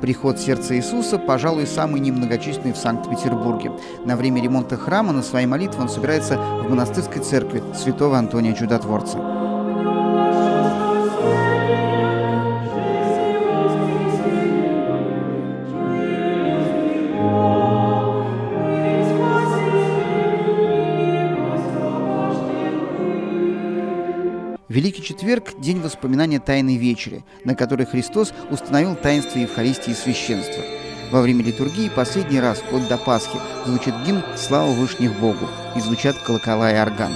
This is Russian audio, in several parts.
Приход сердца Иисуса, пожалуй, самый немногочисленный в Санкт-Петербурге. На время ремонта храма на свои молитвы он собирается в монастырской церкви святого Антония Чудотворца. Великий Четверг – день воспоминания Тайной Вечери, на которой Христос установил таинство Евхаристии и священства. Во время литургии последний раз, вплоть до Пасхи, звучит гимн «Слава Вышних Богу» и звучат колокола и орган.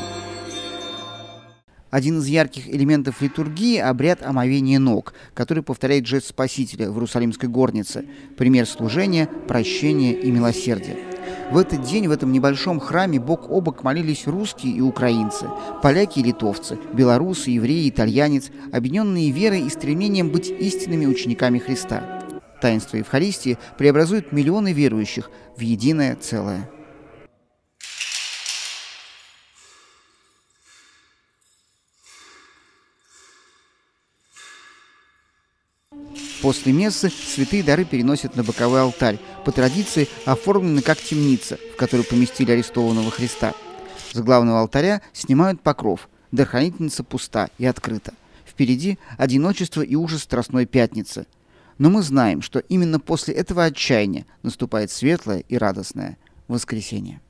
Один из ярких элементов литургии – обряд омовения ног, который повторяет жест Спасителя в Иерусалимской горнице, пример служения, прощения и милосердия. В этот день в этом небольшом храме бок о бок молились русские и украинцы, поляки и литовцы, белорусы, евреи, итальянец, объединенные верой и стремлением быть истинными учениками Христа. Таинство Евхаристии преобразует миллионы верующих в единое целое. После мессы святые дары переносят на боковой алтарь, по традиции оформлены как темница, в которую поместили арестованного Христа. С главного алтаря снимают покров, дархранительница пуста и открыта. Впереди одиночество и ужас Страстной Пятницы. Но мы знаем, что именно после этого отчаяния наступает светлое и радостное воскресенье.